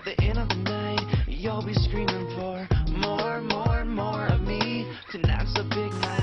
at the end of the night, you'll be screaming for more, more, more of me. Tonight's a big night.